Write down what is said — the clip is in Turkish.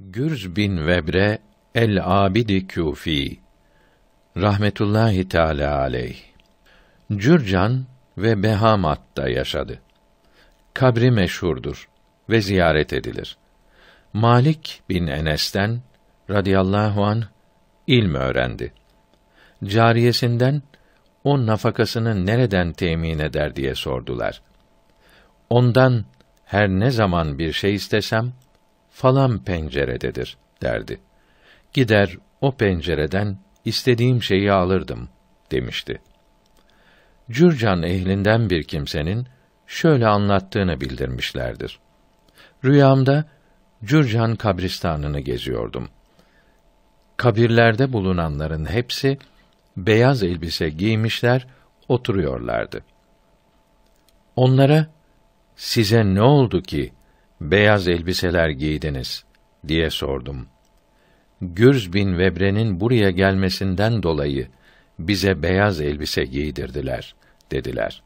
Gürz bin Vebre el-Abidi Küfi rahmetullahi teala aleyh Cürcan ve Behamat'ta yaşadı. Kabri meşhurdur ve ziyaret edilir. Malik bin Enes'ten radıyallahu an ilm öğrendi. Cariyesinden o nafakasını nereden temin eder diye sordular. Ondan her ne zaman bir şey istesem falan pencerededir derdi. Gider o pencereden istediğim şeyi alırdım demişti. Cürcan ehlinden bir kimsenin şöyle anlattığını bildirmişlerdir. Rüyamda Cürcan kabristanını geziyordum. Kabirlerde bulunanların hepsi beyaz elbise giymişler, oturuyorlardı. Onlara size ne oldu ki beyaz elbiseler giydiniz diye sordum. Gürz bin Vebre'nin buraya gelmesinden dolayı bize beyaz elbise giydirdiler dediler.